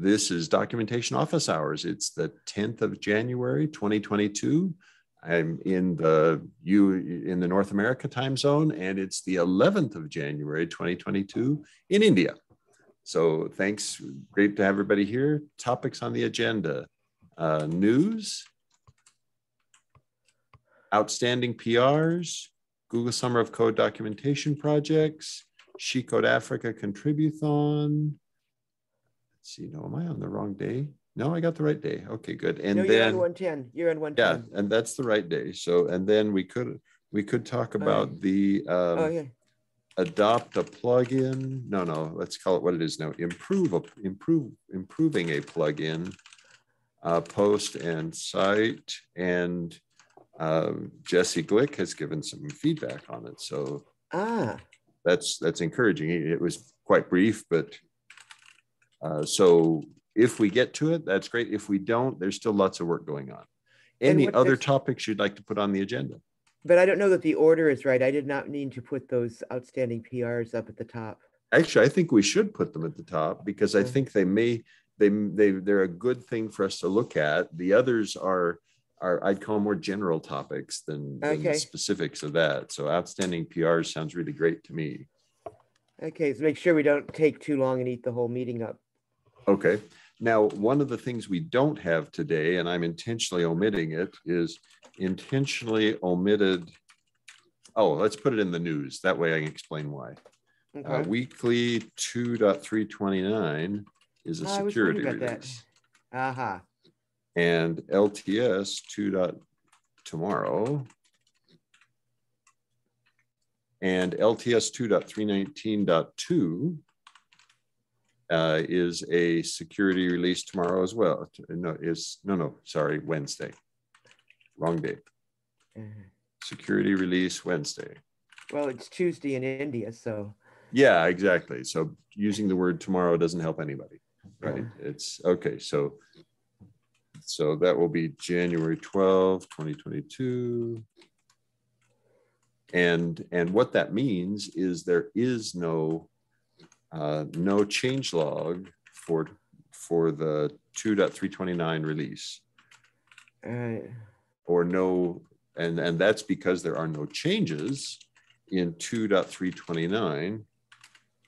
this is documentation office hours. It's the 10th of January, 2022. I'm in the you in the North America time zone, and it's the 11th of January, 2022 in India. So thanks. Great to have everybody here. Topics on the agenda. Uh, news, outstanding PRs, Google Summer of Code documentation projects, She Code Africa Contributhon. Let's see, no, am I on the wrong day? No, I got the right day. Okay, good. And No, then you're on one ten, you're on 110. yeah, and that's the right day. So, and then we could we could talk about the um, Oh, yeah, adopt a plugin. No, no, let's call it what it is now. Improve a improve improving a plugin, uh, post and site, and um, Jesse Glick has given some feedback on it. So ah, that's that's encouraging. It was quite brief, but uh, so if we get to it, that's great. If we don't, there's still lots of work going on. Any other topics you'd like to put on the agenda? but I don't know that the order is right. I did not mean to put those outstanding PRs up at the top. Actually, I think we should put them at the top because I think they may they they they're a good thing for us to look at. The others are are I'd call more general topics than, than Okay. specifics of that. So outstanding PRs sounds really great to me. Okay, so make sure we don't take too long and eat the whole meeting up. Okay. Now, one of the things we don't have today, and I'm intentionally omitting it, is intentionally omitted. Oh, let's put it in the news. That way I can explain why. Uh, Okay. weekly 2.329 is a Oh, I security wondering about that. release. Aha, And LTS 2. Dot tomorrow. And LTS 2.319.2 uh, is a security release tomorrow as well. No, is no, no, sorry, Wednesday. Wrong day. Mhm. Security release Wednesday. well, it's Tuesday in India, so, Yeah, exactly. So using the word tomorrow doesn't help anybody, right? It's okay. So so that will be January 12, 2022. And and what that means is there is no uh, no change log for for the 2.329 release. Uh, or no and and that's because there are no changes in 2.329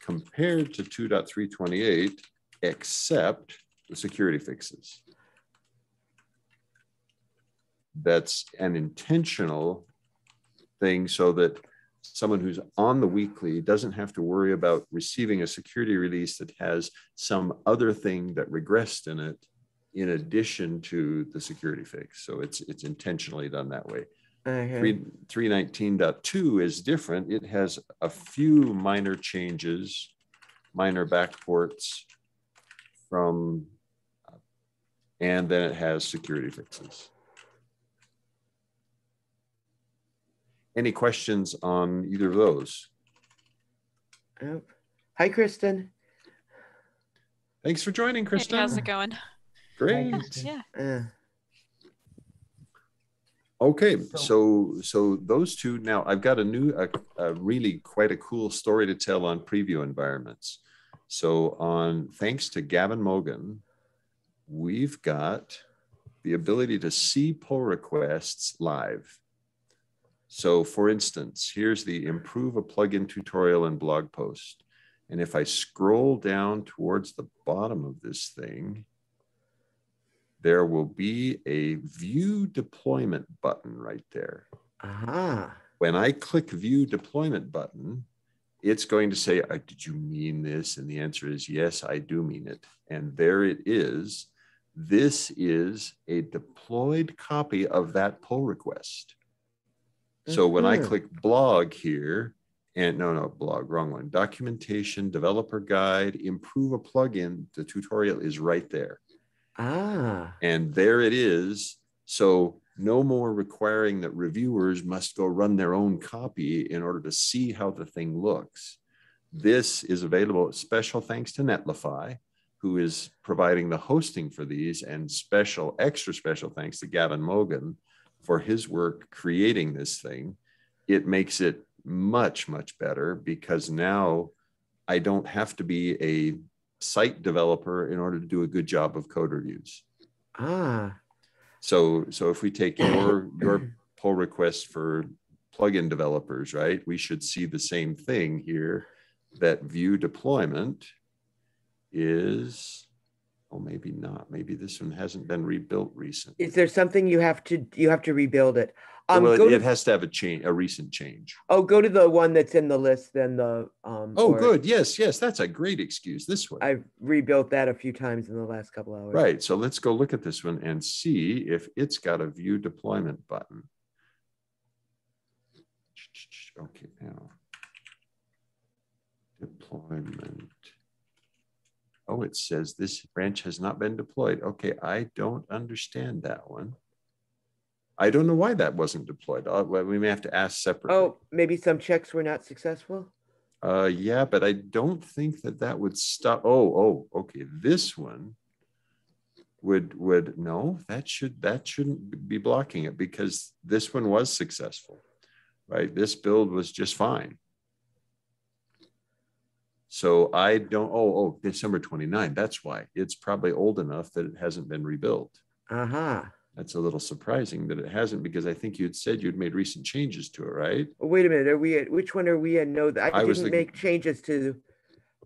compared to 2.328 except the security fixes. That's an intentional thing so that someone who's on the weekly doesn't have to worry about receiving a security release that has some other thing that regressed in it in addition to the security fix so it's it's intentionally done that way uh-huh. Three- 319.2 is different. It has a few minor changes, minor backports from, and then it has security fixes. Any questions on either of those? Oh. Hi, Kristen. Thanks for joining, Hey, Kristen. how's it going? Great. Yeah. Uh, Okay, so so those two now I've got a new a, a really quite a cool story to tell on preview environments. So on thanks to Gavin Mogan, we've got the ability to see pull requests live. So for instance, here's the improve a plugin tutorial and blog post. And if I scroll down towards the bottom of this thing, there will be a view deployment button right there. aha. When I click view deployment button, it's going to say, "Uh, Did you mean this? And the answer is yes, I do mean it. And there it is. This is a deployed copy of that pull request. So when I Mhm. click blog here, and no, no, blog, wrong one. Documentation, developer guide, improve a plugin, the tutorial is right there. Ah, And there it is. So no more requiring that reviewers must go run their own copy in order to see how the thing looks. This is available. Special thanks to Netlify, who is providing the hosting for these, and special, extra special thanks to Gavin Mogan for his work creating this thing. It makes it much, much better because now I don't have to be a site developer in order to do a good job of code reviews. Ah, So, so if we take your, your pull request for plugin developers, right? We should see the same thing here, that view deployment is, oh, maybe not. Maybe this one hasn't been rebuilt recently. is there something you have to, you have to rebuild it? Um, Well, it, it to, has to have a change, a recent change. oh, go to the one that's in the list, then the, um. Oh, good. Yes, yes, that's a great excuse. This one. I've rebuilt that a few times in the last couple hours. Right. So let's go look at this one and see if it's got a view deployment button. Okay, now. Deployment. Oh, it says this branch has not been deployed. Okay, I don't understand that one. I don't know why that wasn't deployed. Uh, We may have to ask separately. Oh, maybe some checks were not successful? Uh, yeah, but I don't think that that would stop. Oh, oh, okay. This one would would no. That should that shouldn't be blocking it because this one was successful, right? This build was just fine. So I don't. Oh, oh, December twenty nine. That's why it's probably old enough that it hasn't been rebuilt. Uh huh. That's a little surprising that it hasn't because I think you'd said you'd made recent changes to it, right? Oh, Wait a minute, are we, at which one are we in? No, I I didn't thinking- make changes to,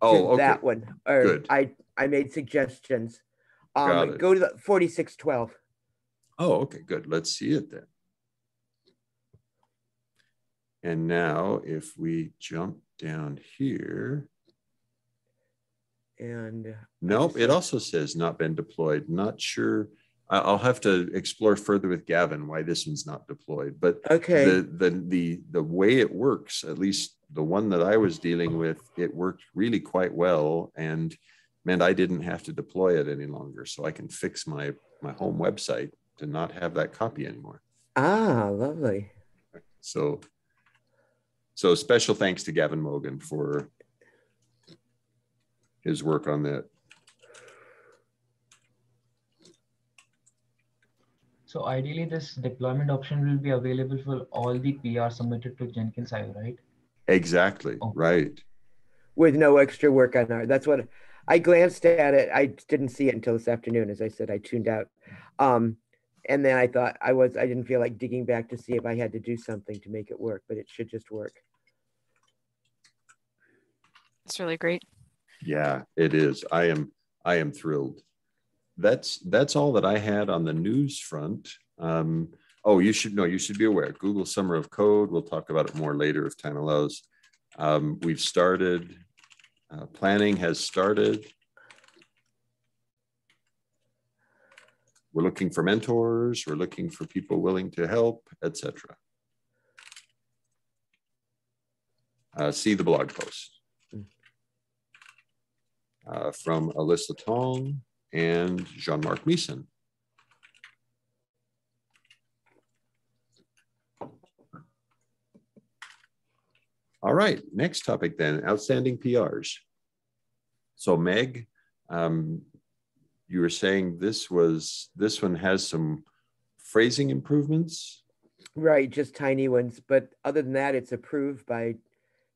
Oh, to okay. that one. Or Good. I, I made suggestions. Got Um, it. go to the forty-six twelve. Oh, okay, good. Let's see it then. And now if we jump down here, And nope, it also says not been deployed. Not sure. I'll have to explore further with Gavin why this one's not deployed, but okay, the, the, the, the way it works, at least the one that I was dealing with, it worked really quite well and meant I didn't have to deploy it any longer. So I can fix my, my home website to not have that copy anymore. ah, lovely. So, so special thanks to Gavin Mogan for his work on that. So ideally, this deployment option will be available for all the PR submitted to Jenkins IO, right? Exactly, Oh. right. With no extra work on our, that's what, I glanced at it. I didn't see it until this afternoon. As I said, I tuned out. Um, and then I thought I was, I didn't feel like digging back to see if I had to do something to make it work, but it should just work. It's really great. Yeah, it is. I am, I am thrilled. That's, that's all that I had on the news front. Um, oh, you should know, you should be aware, Google Summer of Code, we'll talk about it more later if time allows. Um, we've started, uh, planning has started. We're looking for mentors, we're looking for people willing to help, etc. Uh, see the blog post uh, from Alyssa Tong and Jean-Marc Meessen. All right, next topic then, outstanding PRs. So Meg, um, you were saying this was, this one has some phrasing improvements? Right, just tiny ones, but other than that, it's approved by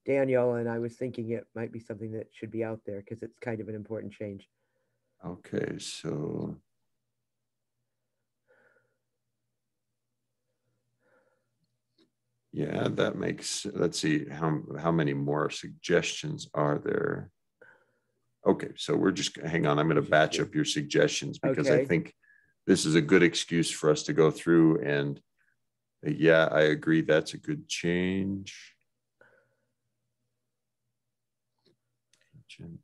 Daniel, and I was thinking it might be something that should be out there because it's kind of an important change. Okay, so. Yeah, that makes, let's see, how, how many more suggestions are there? Okay, so we're just, hang on, I'm gonna batch up your suggestions because I think this is a good excuse for us to go through and yeah, I agree, that's a good change. Agent.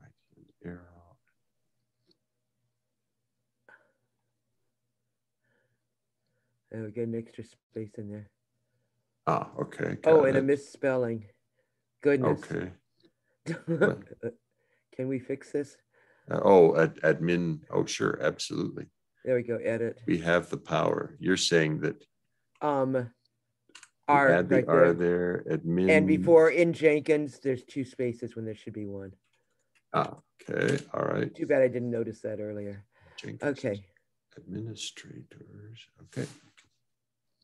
right-hand Arrow. And we get an extra space in there. Ah, okay. Oh, and a misspelling. Goodness. Okay. Can we fix this? Uh, Oh, ad- admin. Oh, sure. Absolutely. There we go, edit. We have the power. You're saying that Um, R add the right R there. there, admin. And before in Jenkins, there's two spaces when there should be one. Ah, okay. All right. Too bad I didn't notice that earlier. Jenkins Okay. Administrators. Okay.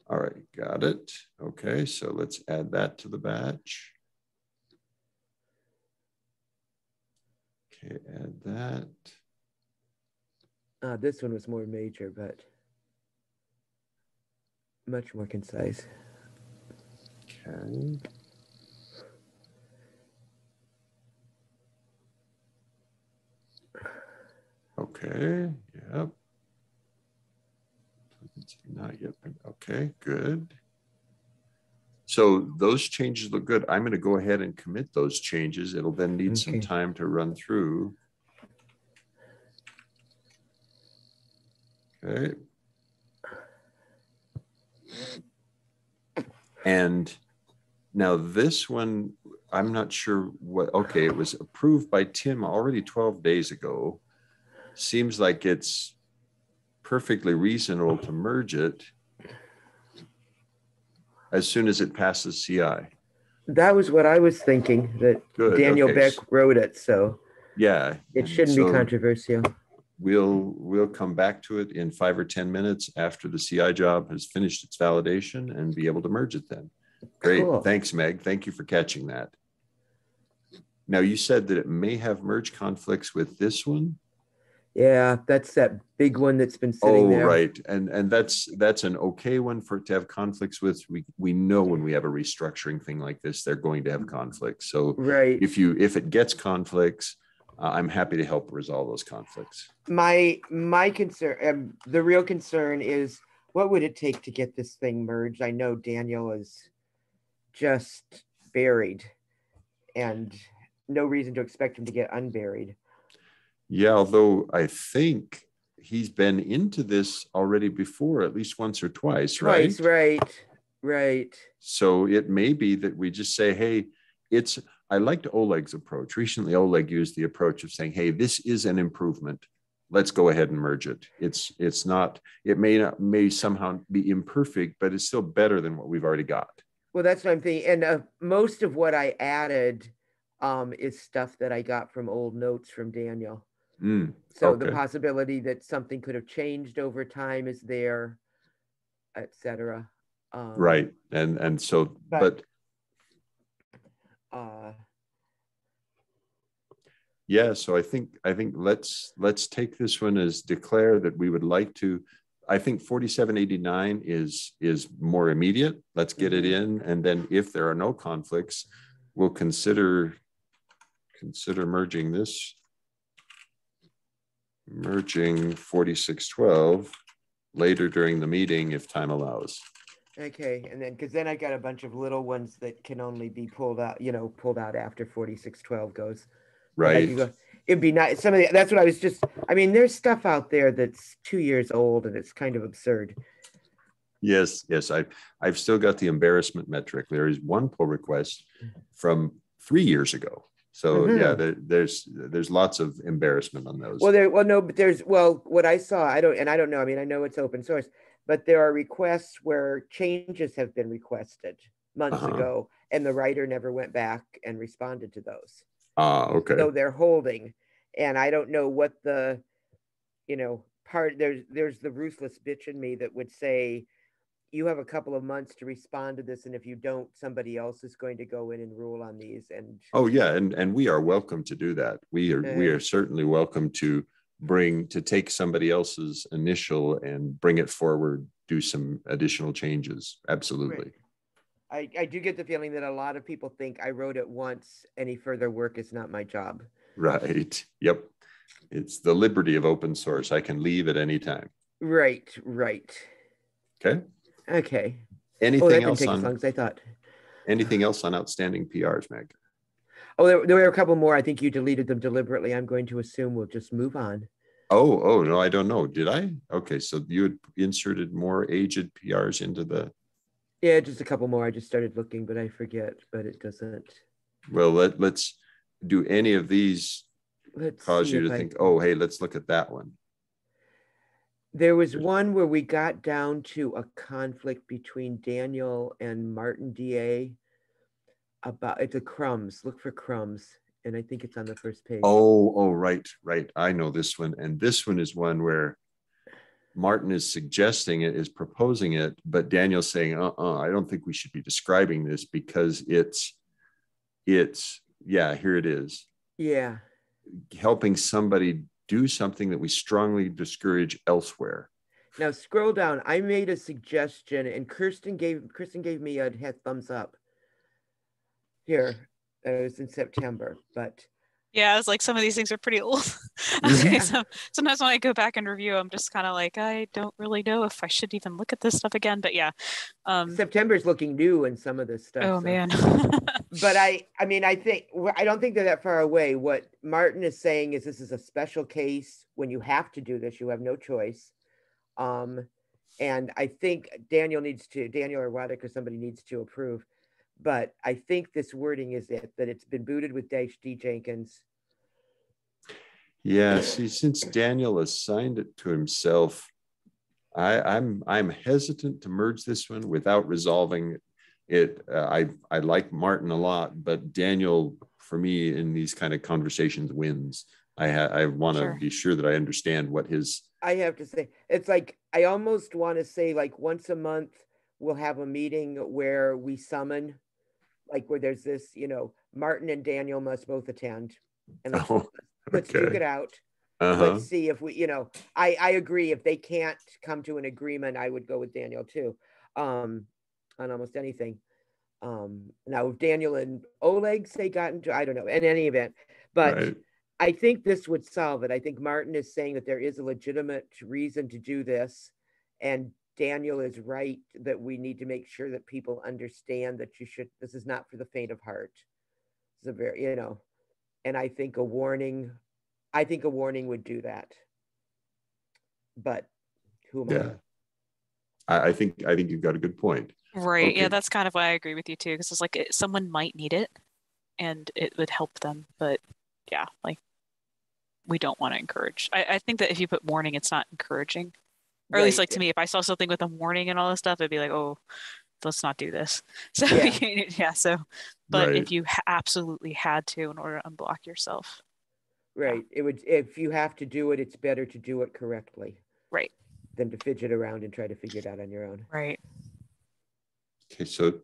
All right. Got it. Okay. So let's add that to the batch. Okay, add that. Uh, this one was more major, but much more concise. Okay. Okay, yep. Not yet. Okay, good. So those changes look good. I'm going to go ahead and commit those changes. It'll then need some time to run through. Okay. And now this one, I'm not sure what, okay, it was approved by Tim already 12 days ago. Seems like it's perfectly reasonable to merge it as soon as it passes CI. That was what I was thinking, that Good. Daniel okay. Beck wrote it, so Yeah. it shouldn't be controversial. We'll, we'll come back to it in five or 10 minutes after the CI job has finished its validation and be able to merge it then. Great. Cool. Thanks, Meg. Thank you for catching that. Now, you said that it may have merge conflicts with this one. Yeah, that's that big one that's been sitting there. Oh, there. right. And, and that's, that's an okay one for it to have conflicts with. We, we know when we have a restructuring thing like this, they're going to have conflicts. So Right. if you, if it gets conflicts, uh, I'm happy to help resolve those conflicts. my my concern um, the real concern is what would it take to get this thing merged i know daniel is just buried and no reason to expect him to get unburied Yeah, although I think he's been into this already before, at least once or twice, right? Twice, right right So it may be that we just say, hey, it's, I liked Oleg's approach. Recently, Oleg used the approach of saying, hey, this is an improvement. Let's go ahead and merge it. It's, it's not, it may not, may somehow be imperfect, but it's still better than what we've already got. Well that's what i'm thinking and uh, most of what i added um, is stuff that i got from old notes from daniel. Mm, so the possibility that something could have changed over time is there etc um, right. And, and so, But- but uh, Yeah, so I think, I think let's, let's take this one as declare that we would like to, I think forty-seven eighty-nine is, is more immediate. Let's get it mm-hmm. in. And then if there are no conflicts, we'll consider, consider merging this. Merging forty-six twelve later during the meeting if time allows. Okay, and then because then I got a bunch of little ones that can only be pulled out, you know, pulled out after forty-six twelve goes. Right? go- It'd be nice. Some of the, that's what I was just. I mean, there's stuff out there that's two years old and it's kind of absurd. Yes, yes, I've I've still got the embarrassment metric. There is one pull request from three years ago. So Mhm. yeah, there, there's, there's lots of embarrassment on those. Well, there. Well, no, but there's. Well, what I saw, I don't, and I don't know. I mean, I know it's open source, but there are requests where changes have been requested months Uh-huh. ago, and the writer never went back and responded to those. Ah, okay. so they're holding and i don't know what the you know part there's there's the ruthless bitch in me that would say you have a couple of months to respond to this and if you don't somebody else is going to go in and rule on these and Oh, yeah, and, and we are welcome to do that. We are, we Uh, are certainly welcome to bring, to take somebody else's initial and bring it forward, do some additional changes. Absolutely. I, I do get the feeling that a lot of people think i wrote it once any further work is not my job Right. Yep. It's the liberty of open source. I can leave at any time. right right Okay. okay oh Anything didn't else take as long on, as i thought anything else on outstanding PRs, Meg? oh there, there were a couple more i think you deleted them deliberately i'm going to assume we'll just move on Oh, oh, no, I don't know. Did I? Okay. So you had inserted more aged PRs into the, yeah just a couple more i just started looking but i forget but it doesn't well, let, let's, do any of these let's cause you to I- think, oh, hey, let's look at that one? There was one where we got down to a conflict between Daniel and Martin DA about it's a crumbs. Look for crumbs. And I think it's on the first page. Oh, oh, right, right. I know this one. And this one is one where Martin is suggesting it, is proposing it, but Daniel's saying, uh-uh, I don't think we should be describing this because it's, it's, yeah, here it is. Yeah. helping somebody do something that we strongly discourage elsewhere. Now scroll down. I made a suggestion, and Kirsten gave Kristen gave me a head thumbs up. Here, it was in September, but yeah, I was like some of these things are pretty old. okay, so sometimes when I go back and review, I'm just kind of like, I don't really know if I should even look at this stuff again. But yeah, um, September's looking new in some of this stuff. Oh so. man. but I, I mean, I think I don't think they're that far away. What Martin is saying is this is a special case. When you have to do this, you have no choice. Um, and I think Daniel needs to, Daniel or Wadeck or somebody needs to approve but I think this wording is it that it's been booted with Dash D Jenkins. Yeah, see, since Daniel assigned it to himself, I, I'm I'm hesitant to merge this one without resolving it. Uh, I I like Martin a lot, but Daniel, for me, in these kind of conversations, wins. I ha- I want to sure. be sure that I understand what his. I have to say, it's like I almost want to say like once a month we'll have a meeting where we summon like where there's this, you know, Martin and Daniel must both attend. And let's, oh, let's duke it out. Uh-huh. Let's see if we, you know, I, I agree. If they can't come to an agreement, I would go with Daniel too, um, on almost anything. Um, now, if Daniel and Oleg say got into, I don't know, in any event, but right. I think this would solve it. I think Martin is saying that there is a legitimate reason to do this, and Daniel is right that we need to make sure that people understand that you should, this is not for the faint of heart. It's a very, you know, and I think a warning, I think a warning would do that. But who am yeah. I? I think, I think you've got a good point. Right. Okay. Yeah. That's kind of why I agree with you too. Cause it's like it, someone might need it and it would help them. But yeah, like we don't want to encourage. I, I think that if you put warning, it's not encouraging or at least like to me if i saw something with a warning and all this stuff i'd be like oh let's not do this. So yeah, yeah so but right. if you absolutely had to in order to unblock yourself. Right it would if you have to do it it's better to do it correctly right. than to fidget around and try to figure it out on your own. Right. Okay so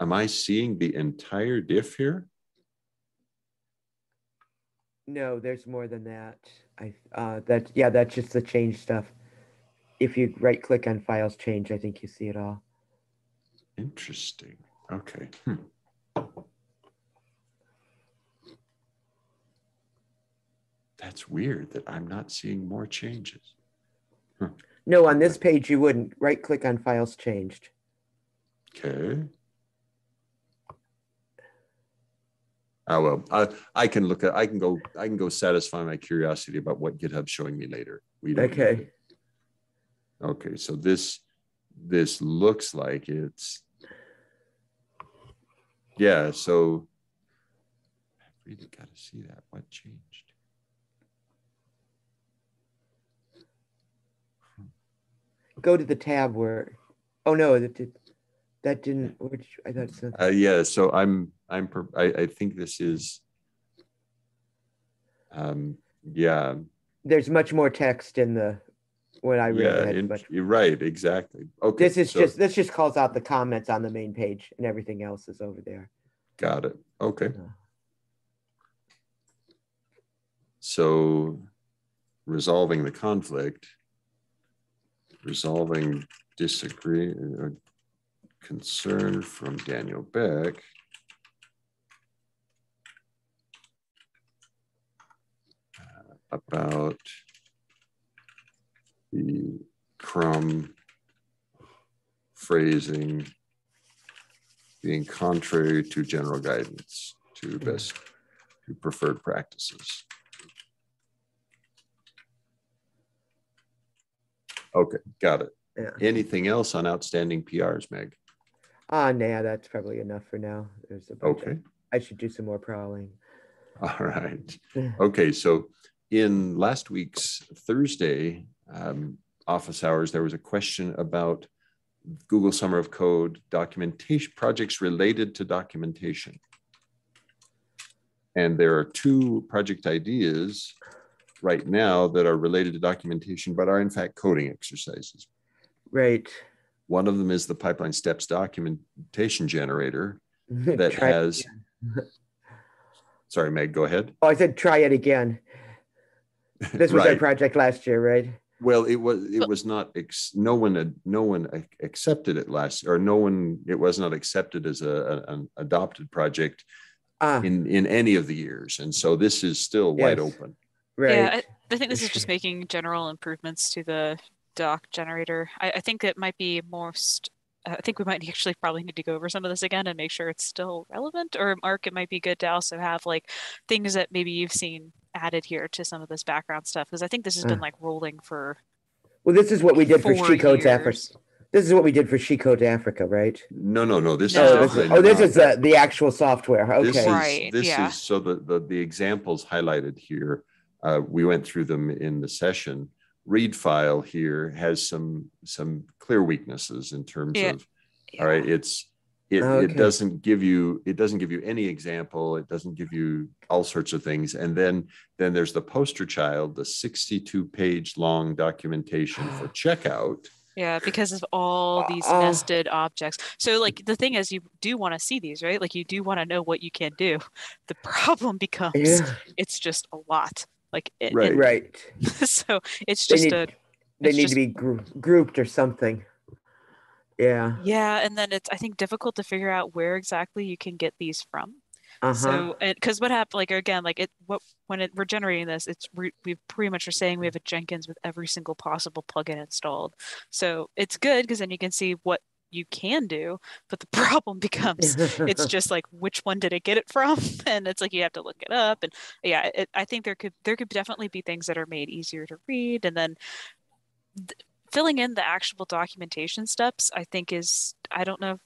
am i seeing the entire diff here? No there's more than that I uh, that yeah, that's just the change stuff. If you right click on files change, I think you see it all. Interesting. Okay. Hmm. That's weird that I'm not seeing more changes. Huh. No, on this page you wouldn't. Right click on files changed. Okay. Oh well, I, I can look at I can go I can go satisfy my curiosity about what GitHub's showing me later. We okay. Okay, so this this looks like it's yeah. So I really got to see that. What changed? Go to the tab where. Oh no, that did that didn't. Which I thought. So. Uh, yeah. So I'm I'm I, I think this is um yeah there's much more text in the when I read yeah, it. But you're right, exactly. Okay. This is so, just this just calls out the comments on the main page and everything else is over there. Got it. Okay. Uh, so resolving the conflict, resolving disagree uh, concern from Daniel Beck. About the crumb phrasing being contrary to general guidance to best to preferred practices. Okay, got it. Yeah. Anything else on outstanding PRs, Meg? Ah, uh, nah, that's probably enough for now. There's a okay. I should do some more prowling. All right. Okay, so in last week's Thursday um, office hours, there was a question about Google Summer of Code documentation projects related to documentation. And there are two project ideas right now that are related to documentation, but are in fact coding exercises. Right. One of them is the pipeline steps documentation generator that has Sorry, Meg, go ahead. Oh, I said try it again. This was our project last year, right? Well, it was, it was not, ex- no one, had- no one accepted it last, or no one, it was not accepted as a, a- an adopted project Ah, in, in any of the years. And so this is still wide open. right. Yeah, I, I think this is just making general improvements to the doc generator. I, I think it might be most. I think we might actually probably need to go over some of this again and make sure it's still relevant. Or Mark, it might be good to also have like things that maybe you've seen added here to some of this background stuff because I think this has been Uh. like rolling for Well, this is what we did for four She Codes Africa. years. This is what we did for She Codes Africa, right? No, no, no, this is. No. Oh, this is, oh, this not. is the, the actual software. This Okay. is, Right, this yeah. is, so the, the, the examples highlighted here, uh, we went through them in the session. Read file here has some, some clear weaknesses in terms Yeah. of, all right, it's, it, Okay. it doesn't give you, it doesn't give you any example. It doesn't give you all sorts of things. And then, then there's the poster child, the 62 page long documentation for checkout. Yeah, because of all these Uh, nested objects. So, like, the thing is, you do want to see these, right? Like, you do want to know what you can do. The problem becomes Yeah, it's just a lot. Like, it, Right. it- right. so it's They just need- a They need just- to be gr- grouped or something. Yeah. yeah, and then it's I think difficult to figure out where exactly you can get these from. Uh huh. So, because what happened, like again, like it, what when it, we're generating this, it's we, we pretty much are saying we have a Jenkins with every single possible plugin installed. So it's good because then you can see what you can do, but the problem becomes it's just like which one did it get it from and it's like you have to look it up and yeah it, i think there could there could definitely be things that are made easier to read and then th- filling in the actual documentation steps i think is i don't know if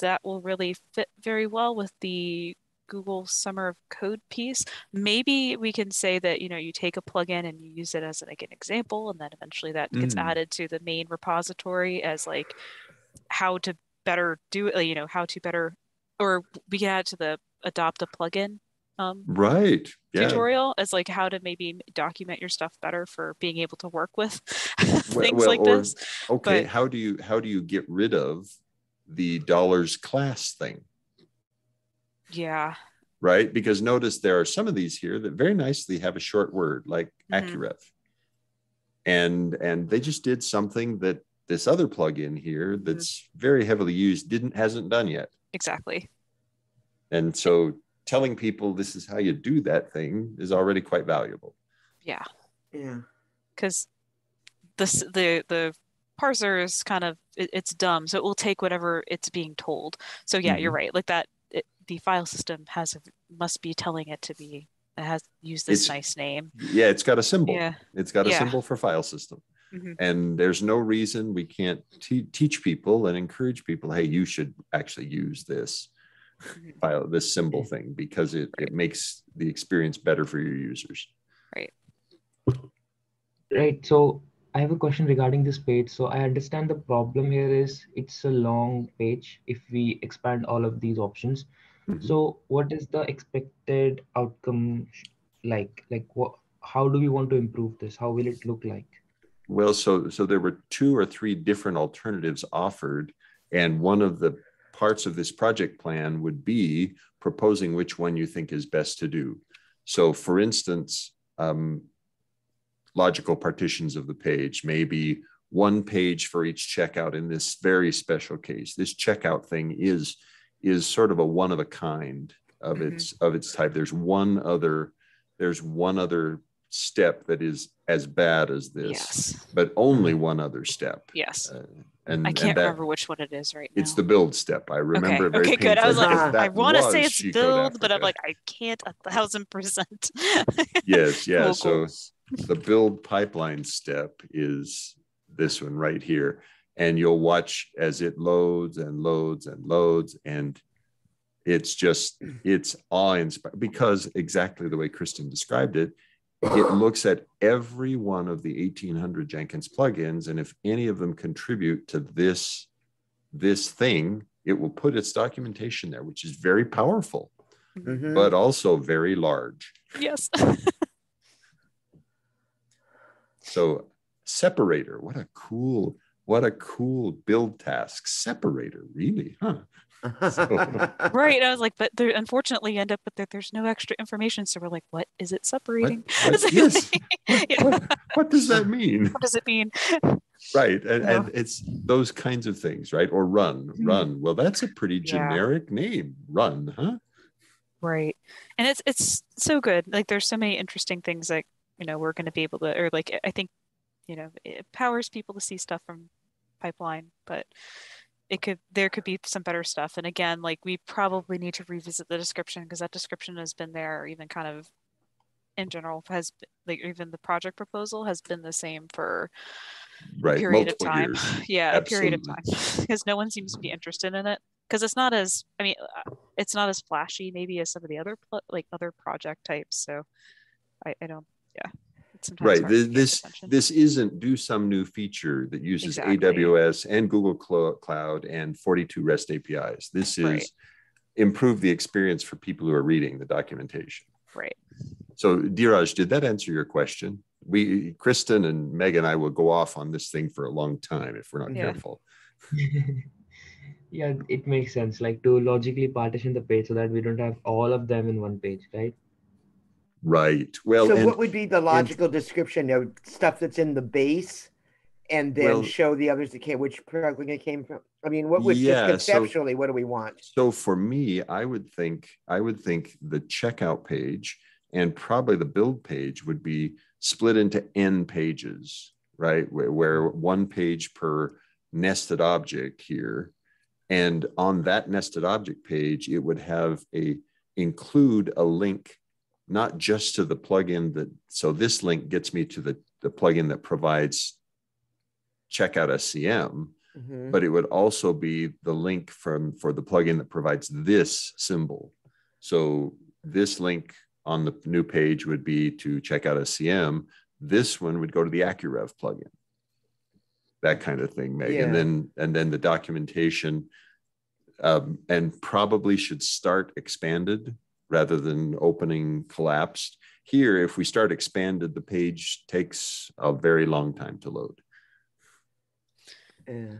that will really fit very well with the google summer of code piece maybe we can say that you know you take a plugin and you use it as like an example and then eventually that gets Mm. added to the main repository as like how to better do it, you know, how to better, or we can add to the adopt a plugin um, Right. Yeah. tutorial as like how to maybe document your stuff better for being able to work with things well, like or- this. Okay, But- how do you how do you get rid of the dollars class thing? Yeah. Right? Because notice there are some of these here that very nicely have a short word like Mhm. AccuRev. And and they just did something that this other plugin here that's very heavily used didn't hasn't done yet. Exactly. And so telling people this is how you do that thing is already quite valuable. Yeah. yeah. Because this the the parser is kind of it, it's dumb, so it will take whatever it's being told. So yeah, you're right. Like that, it, the file system has a, must be telling it to be it has use this It's- nice name. Yeah, it's got a symbol. Yeah. It's got a Yeah. symbol for file system. Mhm. And there's no reason we can't te- teach people and encourage people, hey, you should actually use this Mhm. file, this symbol thing, because it, it makes the experience better for your users. Right. Right. So I have a question regarding this page. So I understand the problem here is it's a long page if we expand all of these options. Mhm. So what is the expected outcome like? Like what? How do we want to improve this? How will it look like? Well, so so there were two or three different alternatives offered, and one of the parts of this project plan would be proposing which one you think is best to do. So, for instance, um, logical partitions of the page, maybe one page for each checkout in this very special case. This checkout thing is is sort of a one of a kind of Mhm. its of its type. There's one other there's one other step that is as bad as this Yes. but only one other step. Yes. Uh, and I can't that- remember which one it is right now. It's the build step. I remember okay. it very okay, good. I was like. I want to say it's Code build, but I'm like, I can't a thousand percent. yes, yeah. Cool, so the build pipeline step is this one right here, and you'll watch as it loads and loads and loads, and it's just it's awe inspiring because exactly the way Kristen described it. It looks at every one of the 1800 Jenkins plugins, and if any of them contribute to this this thing, it will put its documentation there, which is very powerful, Mhm. but also very large. yes. So separator, what a cool, what a cool build task. Separator, really, huh? right. I was like, but there unfortunately you end up with there, there's no extra information. So we're like, what is it separating? What, what, yes. yeah. what, what, does that mean? What does it mean? right. And, yeah. and it's those kinds of things, right? Or run, mm-hmm. run. Well, that's a pretty generic yeah. name. Run, huh? Right. And it's it's so good. Like there's so many interesting things that, you know, we're gonna be able to or like I think, you know, it powers people to see stuff from pipeline, but it could there could be some better stuff and again like we probably need to revisit the description because that description has been there or even kind of in general has like even the project proposal has been the same for right, a period of time years. yeah Absolutely. a period of time because no one seems to be interested in it because it's not as i mean uh, it's not as flashy maybe as some of the other like other project types so i, I don't yeah right this this isn't do some new feature that uses exactly. aws and google cloud and 42 rest apis this is right. improve the experience for people who are reading the documentation. Right. So Dheeraj, did that answer your question? We kristen and meg and i will go off on this thing for a long time if we're not yeah. careful. Yeah it makes sense like to logically partition the page so that we don't have all of them in one page right Right. Well, so and, what would be the logical and, description of stuff that's in the base, and then well, show the others that came, which probably it came from? I mean, what would yeah, conceptually, so, what do we want? So for me, I would think I would think the checkout page and probably the build page would be split into n pages, right? Where, where one page per nested object here, and on that nested object page, it would have a include a link not just to the plugin that, so this link gets me to the, the plugin that provides checkout SCM, mm-hmm. but it would also be the link from for the plugin that provides this symbol. So this link on the new page would be to checkout SCM. This one would go to the AccuRev plugin. That kind of thing, Meg. Yeah. And then and then the documentation um, and probably should start expanded rather than opening collapsed. Here, if we start expanded, the page takes a very long time to load. Yeah.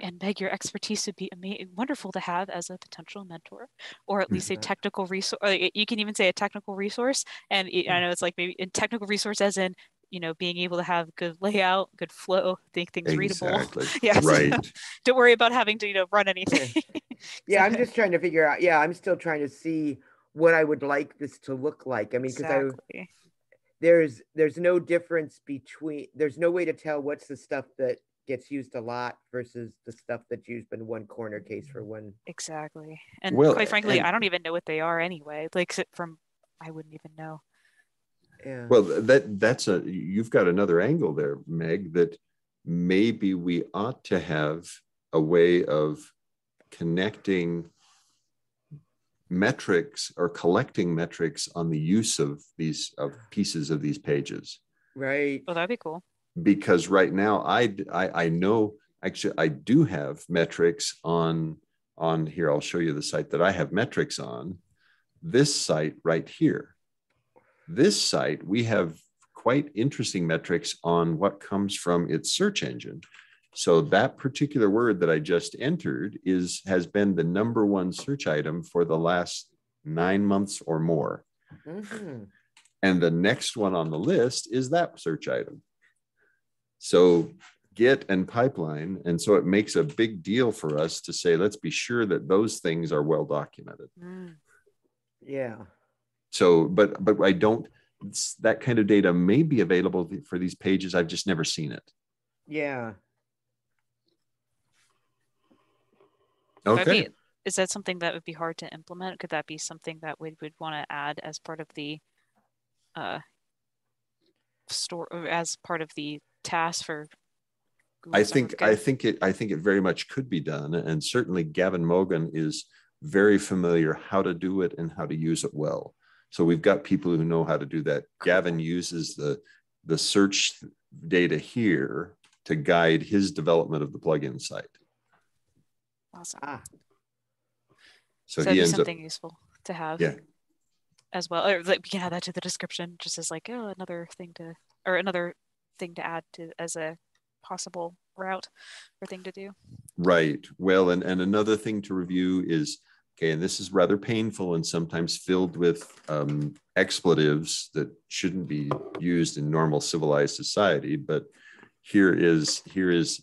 And Meg, your expertise would be amazing, wonderful to have as a potential mentor, or at least a mm-hmm. technical resource. You can even say a technical resource, and I mm. know it's like maybe a technical resource, as in you know being able to have good layout good flow think things exactly. readable yeah right don't worry about having to you know run anything yeah i'm just trying to figure out yeah i'm still trying to see what i would like this to look like i mean because exactly. i there's there's no difference between there's no way to tell what's the stuff that gets used a lot versus the stuff that's used in one corner case for one exactly and well, quite frankly and, i don't even know what they are anyway like from i wouldn't even know yeah. Well, that that's a you've got another angle there, Meg. That maybe we ought to have a way of connecting metrics or collecting metrics on the use of these of pieces of these pages. Right. Well, that'd be cool. Because right now, I I, I know actually I do have metrics on on here. I'll show you the site that I have metrics on. This site right here this site, we have quite interesting metrics on what comes from its search engine. So that particular word that I just entered is has been the number one search item for the last nine months or more. Mm-hmm. And the next one on the list is that search item. So Git and pipeline. And so it makes a big deal for us to say, let's be sure that those things are well documented. Mm. Yeah. So, but but I don't. That kind of data may be available for these pages. I've just never seen it. Yeah. Okay. Be, is that something that would be hard to implement? Could that be something that we would want to add as part of the uh, store as part of the task for Google I think I think it I think it very much could be done, and certainly Gavin Mogan is very familiar how to do it and how to use it well. So we've got people who know how to do that. Gavin uses the, the search data here to guide his development of the plugin site. Awesome. Ah. So, so he ends something up, useful to have. Yeah. As well, or like we can add that to the description, just as like oh another thing to, or another thing to add to as a possible route or thing to do. Right. Well, and, and another thing to review is okay, and this is rather painful and sometimes filled with um, expletives that shouldn't be used in normal civilized society. But here is here is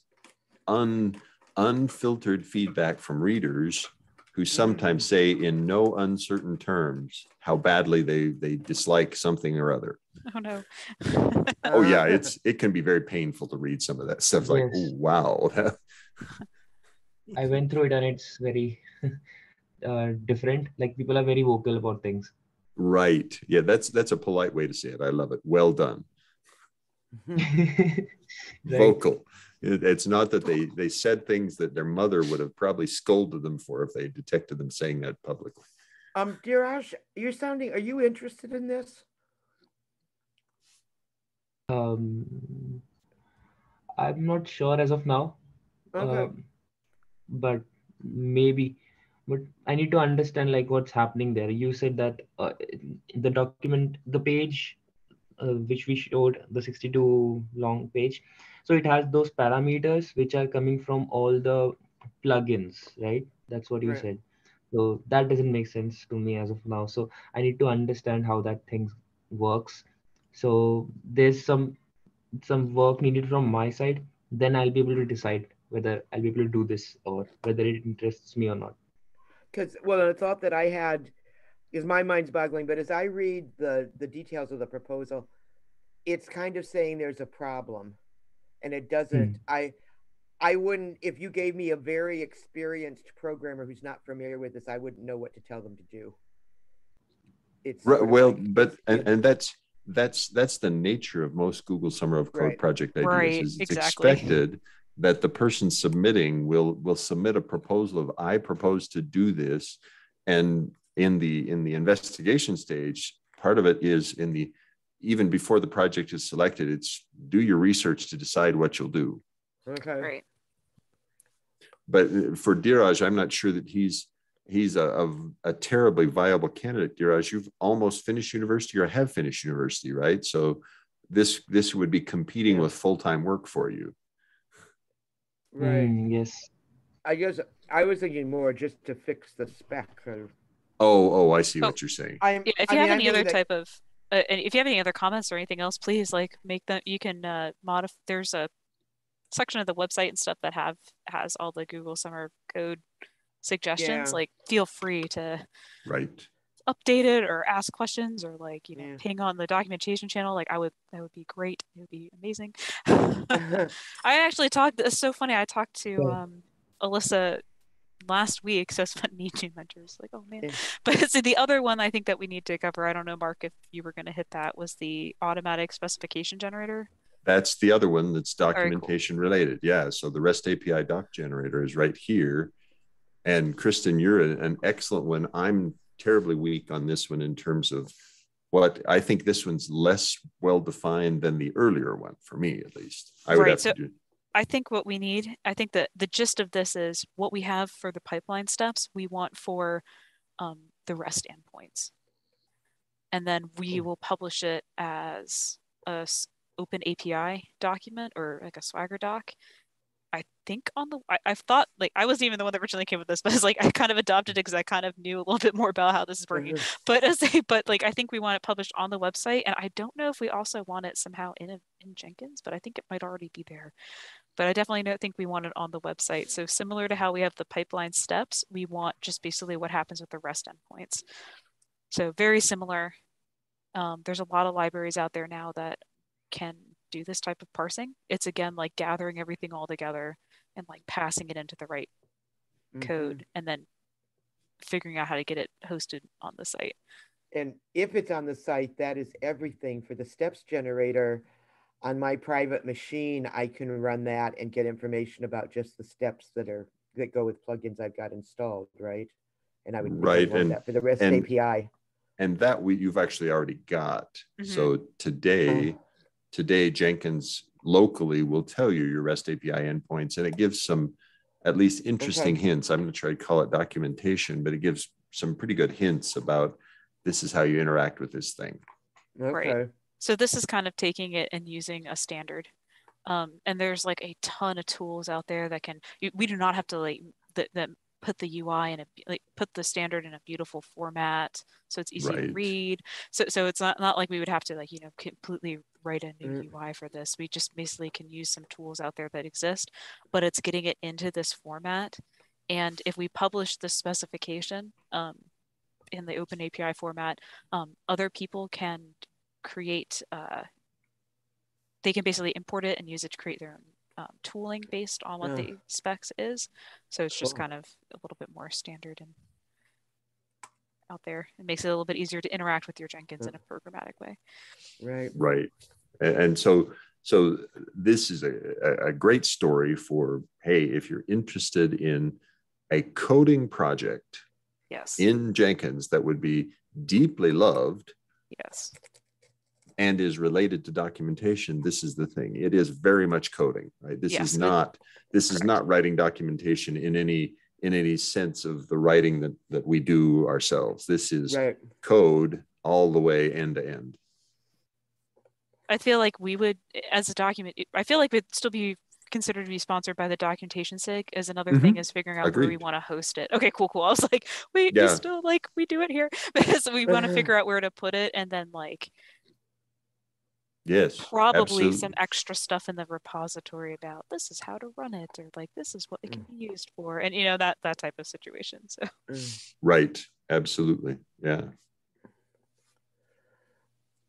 un, unfiltered feedback from readers who sometimes say in no uncertain terms how badly they they dislike something or other. Oh no. oh yeah, it's it can be very painful to read some of that stuff. Like, yes. oh wow. I went through it and it's very uh, different. Like people are very vocal about things. Right. Yeah, that's that's a polite way to say it. I love it. Well done. right. Vocal. It, it's not that they they said things that their mother would have probably scolded them for if they detected them saying that publicly. Um, Dheeraj, you're sounding. Are you interested in this? Um, I'm not sure as of now. Okay. Um, but maybe but i need to understand like what's happening there you said that uh, the document the page uh, which we showed the 62 long page so it has those parameters which are coming from all the plugins right? That's what you right. said. So that doesn't make sense to me as of now. So i need to understand how that thing works. So there's some some work needed from my side. Then i'll be able to decide whether I'll be able to do this or whether it interests me or not. Because well, a thought that I had is my mind's boggling, but as I read the the details of the proposal, it's kind of saying there's a problem, and it doesn't. Hmm. I I wouldn't if you gave me a very experienced programmer who's not familiar with this, I wouldn't know what to tell them to do. It's right, well, like, but and, and that's that's that's the nature of most Google Summer of Code right. project ideas. Right, is it's exactly. expected that the person submitting will will submit a proposal of I propose to do this, and in the in the investigation stage, part of it is in the even before the project is selected, it's do your research to decide what you'll do. Okay. Right. But uh, for Dheeraj, I'm not sure that he's he's a, a, a, terribly viable candidate, Dheeraj. You've almost finished university or have finished university, right? So this this would be competing yeah. with full time work for you. Right. Mm, yes. I guess I was thinking more just to fix the spec. Of, oh, oh, I see oh, what you're saying. I'm, yeah, if you I have mean, any other that... type of, uh, if you have any other comments or anything else, please like make them. You can uh, modify. There's a section of the website and stuff that have has all the Google Summer Code suggestions. Yeah. Like, feel free to right update it or ask questions or like you know yeah. ping on the documentation channel like i would that would be great it would be amazing i actually talked it's so funny i talked to um alyssa last week so it's fun need new mentors like oh man yeah. but so the other one i think that we need to cover i don't know mark if you were going to hit that was the automatic specification generator that's the other one that's documentation cool. related yeah so the rest api doc generator is right here and kristin you're an excellent one i'm terribly weak on this one in terms of what I think this one's less well defined than the earlier one for me, at least. I would right. have so to do. I think what we need, I think that the gist of this is what we have for the pipeline steps, we want for um, the REST endpoints. And then we hmm. will publish it as a open API document or like a Swagger doc. I think on the I, have thought like I wasn't even the one that originally came with this, but it's like I kind of adopted it because I kind of knew a little bit more about how this is working. Mm-hmm. But as a but like I think we want it published on the website, and I don't know if we also want it somehow in a, in Jenkins, but I think it might already be there. But I definitely don't think we want it on the website. So similar to how we have the pipeline steps, we want just basically what happens with the REST endpoints. So very similar. Um, there's a lot of libraries out there now that can do this type of parsing. It's again like gathering everything all together and like passing it into the right mm-hmm. code and then figuring out how to get it hosted on the site. And if it's on the site, that is everything for the steps generator. On my private machine, I can run that and get information about just the steps that are that go with plugins I've got installed, right? And I would right and that for the REST and, API. And that we you've actually already got. Mm-hmm. So today, oh today Jenkins locally will tell you your REST API endpoints, and it gives some at least interesting okay. hints. I'm going to try to call it documentation, but it gives some pretty good hints about this is how you interact with this thing. Okay. Right. So this is kind of taking it and using a standard Um, and there's like a ton of tools out there that can. We do not have to like that, that put the UI in a like put the standard in a beautiful format so it's easy right. to read. So so it's not not like we would have to like you know completely write a new mm. UI for this. We just basically can use some tools out there that exist, but it's getting it into this format. And if we publish the specification um, in the open API format, um, other people can create. Uh, they can basically import it and use it to create their own um, tooling based on what yeah. the specs is. So it's just cool. kind of a little bit more standard and out there. It makes it a little bit easier to interact with your Jenkins yeah. in a programmatic way. Right. Right. And, and so so this is a, a great story for hey, if you're interested in a coding project yes in Jenkins that would be deeply loved. Yes and is related to documentation this is the thing it is very much coding right this yes, is not this correct. is not writing documentation in any in any sense of the writing that that we do ourselves this is right. code all the way end to end i feel like we would as a document i feel like we'd still be considered to be sponsored by the documentation sig is another mm-hmm. thing is figuring out Agreed. where we want to host it okay cool cool i was like wait yeah. we still like we do it here because we want to figure out where to put it and then like Yes. Probably absolutely. some extra stuff in the repository about this is how to run it or like this is what it can mm. be used for and you know that that type of situation. So mm. Right. Absolutely. Yeah.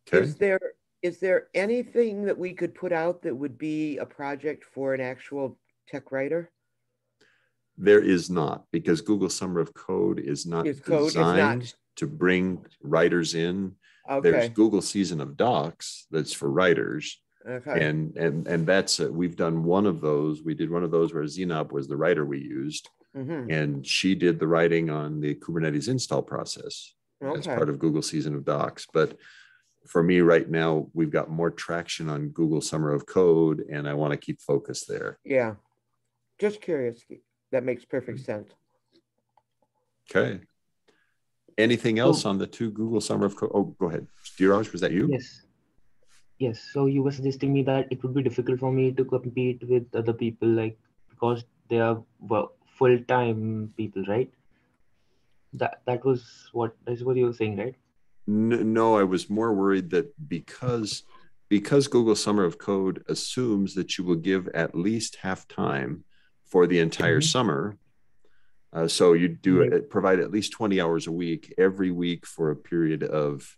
Okay. Is there is there anything that we could put out that would be a project for an actual tech writer? There is not because Google Summer of Code is not is designed not... to bring writers in Okay. There's Google Season of Docs that's for writers. Okay. And and and that's a, we've done one of those. We did one of those where Zainab was the writer we used, mm-hmm. and she did the writing on the Kubernetes install process okay. as part of Google Season of Docs. But for me right now, we've got more traction on Google Summer of Code, and I want to keep focus there. Yeah, just curious. That makes perfect mm-hmm. sense. Okay. Anything else on the two Google Summer of Code? Oh, go ahead. Dheeraj, was that you? Yes. Yes. So you were suggesting me that it would be difficult for me to compete with other people, like because they are well, full-time people, right? That that was what that's what you were saying, right? No, I was more worried that because because Google Summer of Code assumes that you will give at least half time for the entire mm-hmm. summer, uh, so you do it, provide at least 20 hours a week every week for a period of,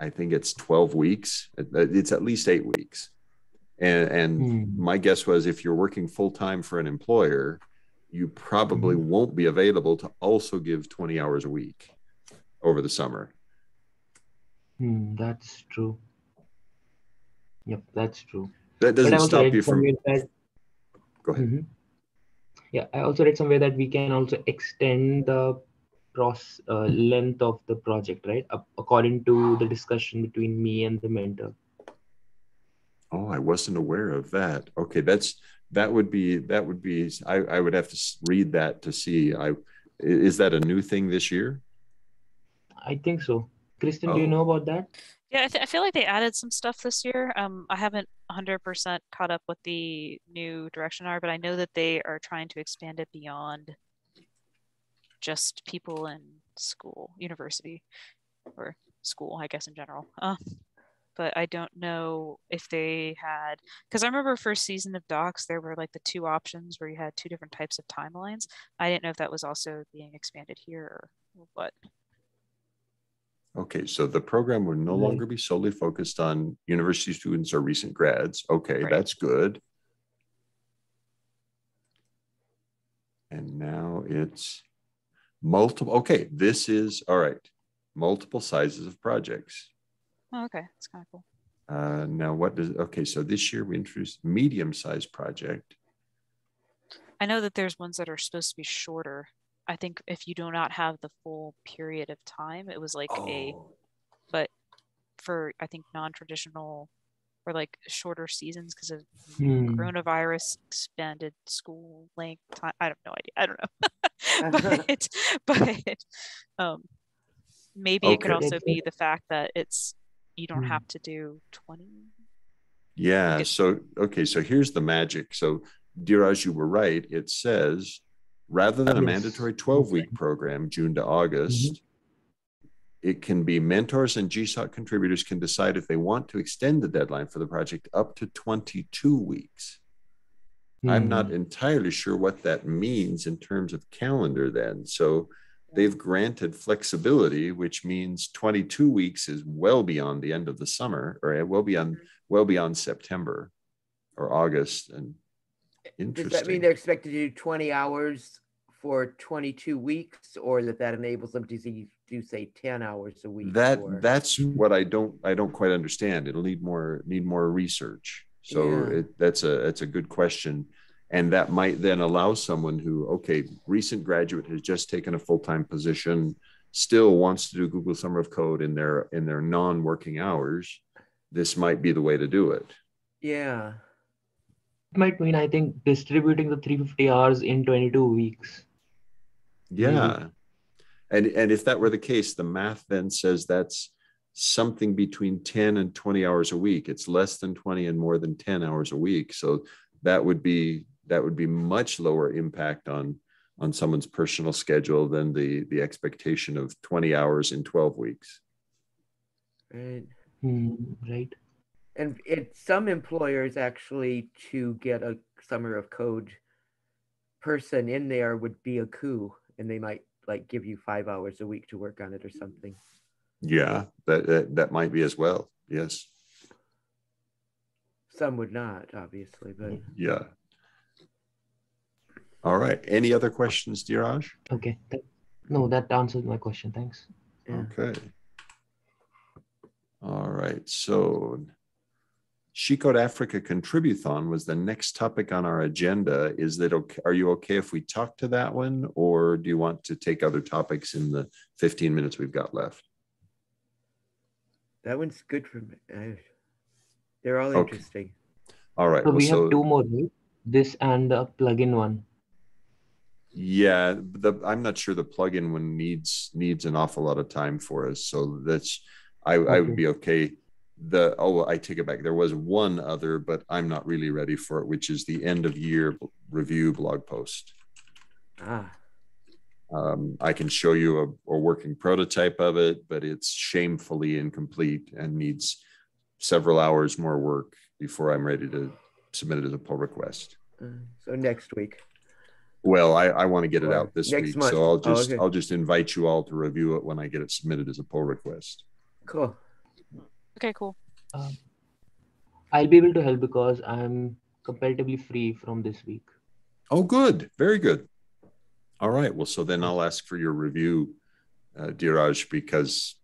I think it's 12 weeks. It's at least eight weeks. And, and mm. my guess was if you're working full time for an employer, you probably mm. won't be available to also give 20 hours a week over the summer. Mm, that's true. Yep, that's true. That doesn't stop you from. Go ahead. Yeah i also read somewhere that we can also extend the process uh, length of the project right? According to the discussion between me and the mentor. Oh i wasn't aware of that. Okay that's that would be that would be i, I would have to read that to see. I is that a new thing this year? I think so. Kristin oh. do you oh. know about that yeah, I, th- I feel like they added some stuff this year. Um, I haven't 100% caught up what the new direction are, but I know that they are trying to expand it beyond just people in school, university, or school, I guess in general. Uh, but I don't know if they had because I remember first season of Docs there were like the two options where you had two different types of timelines. I didn't know if that was also being expanded here or what. Okay, so the program will no mm-hmm. longer be solely focused on university students or recent grads. Okay, right. that's good. And now it's multiple. Okay, this is all right. Multiple sizes of projects. Oh, okay, that's kind of cool. Uh, now, what does okay? So this year we introduced medium-sized project. I know that there's ones that are supposed to be shorter. I think if you do not have the full period of time, it was like oh. a, but for I think non-traditional or like shorter seasons because of hmm. coronavirus expanded school length time. I have no idea. I don't know, but but um, maybe okay. it could also be the fact that it's you don't hmm. have to do twenty Yeah. So, okay. So here's the magic. So, Dheeraj, you were right. It says rather than a mandatory 12 week program, June to August, it can be mentors and GSOC contributors can decide if they want to extend the deadline for the project up to 22 weeks. I'm not Hmm. entirely sure what that means in terms of calendar then. So they've granted flexibility, which means 22 weeks is well beyond the end of the summer or well beyond well beyond September or August. And Does that mean they're expected to do 20 hours for 22 weeks or that that enables them to see, do say 10 hours a week? that or- that's what I don't I don't quite understand. It'll need more need more research. So Yeah. it, that's a that's a good question, and that might then allow someone who okay recent graduate has just taken a full time position, still wants to do Google Summer of Code in their in their non working hours. This might be the way to do it. yeah. It might mean I think distributing the 350 hours in 22 weeks. Yeah. And and if that were the case, the math then says that's something between 10 and 20 hours a week. It's less than 20 and more than 10 hours a week. So that would be that would be much lower impact on on someone's personal schedule than the the expectation of 20 hours in 12 weeks. Right. Hmm, right. And it, some employers actually to get a summer of code person in there would be a coup and they might like give you five hours a week to work on it or something. Yeah, that that, that might be as well. Yes. Some would not, obviously, but Yeah. All right. Any other questions, Dheeraj? Okay. No, that answers my question. Thanks. yeah. Okay. All right. So She Code Africa Contributhon was the next topic on our agenda. Is that okay? Are you okay if we talk to that one, or do you want to take other topics in the 15 minutes we've got left? that one's good for me. I- They're all Okay. interesting. All right. So well, we so- have two more, right? This and the plugin one. Yeah, the I'm not sure the plugin one needs needs an awful lot of time for us. So that's I I would be okay. The oh I take it back. There was one other, but I'm not really ready for it, which is the end of year review blog post. Ah, Um, I can show you a, a working prototype of it, but it's shamefully incomplete and needs several hours more work before I'm ready to submit it as a pull request. uh, so next week. Well, I, I want to get it out this next week, month. so I'll Oh, just okay. I'll just invite you all to review it when I get it submitted as a pull request. Cool. Okay, cool. Um, I'll be able to help because I'm comparatively free from this week. Oh, good, very good. All right, well, so then I'll ask for your review, uh, Dheeraj, because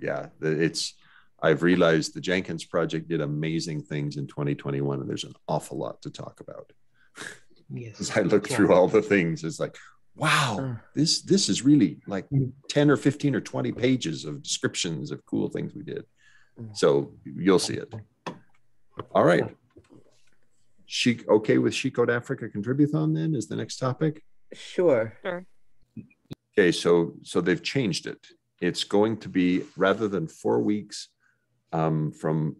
yeah, it's I've realized the Jenkins project did amazing things in 2021, and there's an awful lot to talk about. Yes. As I look Yeah. through all the things, it's like, wow, Uh. this this is really like Mm. 10 or 15 or 20 pages of descriptions of cool things we did. Mm. So you'll see it. All right. She okay with She Code Africa Contributhon then is the next topic. Sure. Sure. Okay, so so they've changed it. It's going to be rather than four weeks um, from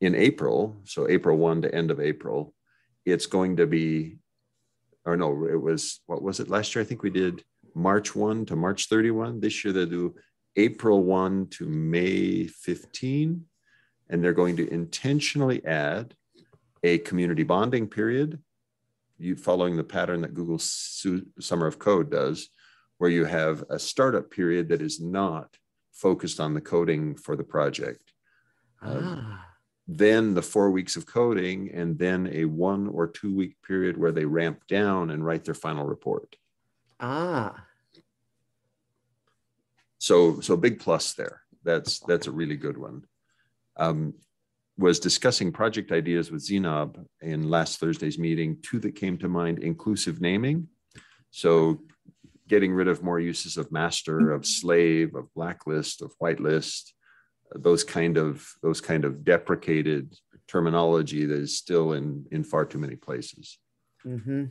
in April, so April one to end of April, it's going to be, or no, it was what was it last year? I think we did March one to March thirty one. This year they do April one to May fifteen, and they're going to intentionally add a community bonding period. You following the pattern that Google Su- Summer of Code does, where you have a startup period that is not focused on the coding for the project. Um, Ah, then the four weeks of coding, and then a one or two week period where they ramp down and write their final report. ah, So, so big plus there. That's that's a really good one. Um, was discussing project ideas with Zainab in last Thursday's meeting. Two that came to mind: inclusive naming. So, getting rid of more uses of master, of slave, of blacklist, of whitelist, those kind of those kind of deprecated terminology that is still in in far too many places mm-hmm.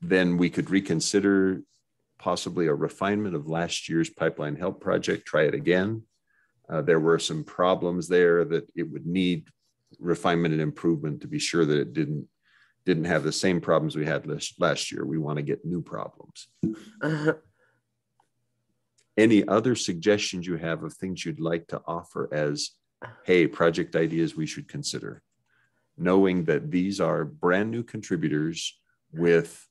then we could reconsider possibly a refinement of last year's pipeline help project try it again uh, there were some problems there that it would need refinement and improvement to be sure that it didn't didn't have the same problems we had last, last year. We want to get new problems. Uh-huh. Any other suggestions you have of things you'd like to offer as, hey, project ideas we should consider? Knowing that these are brand new contributors with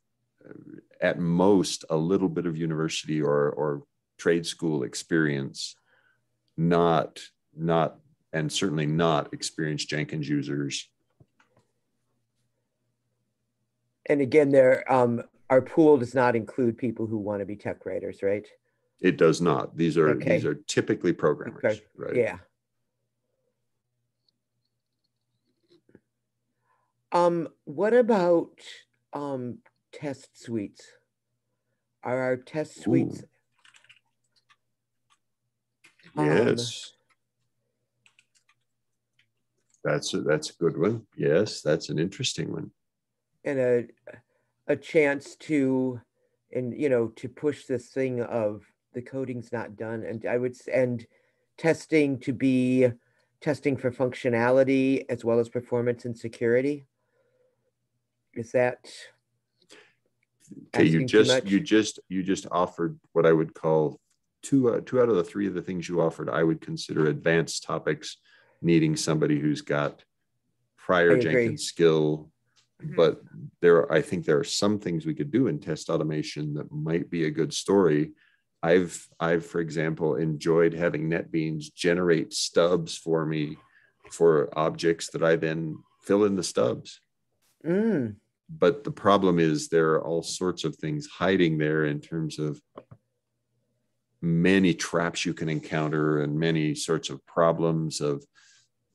at most a little bit of university or, or trade school experience, not, not, and certainly not experienced Jenkins users and again, there um, our pool does not include people who want to be tech writers, right? It does not. These are okay. these are typically programmers, okay. right? Yeah. Um, what about um, test suites? Are our test suites? Um, yes. That's a, that's a good one. Yes, that's an interesting one and a a chance to and you know to push this thing of the coding's not done and i would and testing to be testing for functionality as well as performance and security is that okay you just you just you just offered what i would call two uh, two out of the three of the things you offered i would consider advanced topics needing somebody who's got prior jenkins skill Mm-hmm. But there, I think there are some things we could do in test automation that might be a good story. I've, I've, for example, enjoyed having NetBeans generate stubs for me for objects that I then fill in the stubs. Mm. But the problem is there are all sorts of things hiding there in terms of many traps you can encounter and many sorts of problems of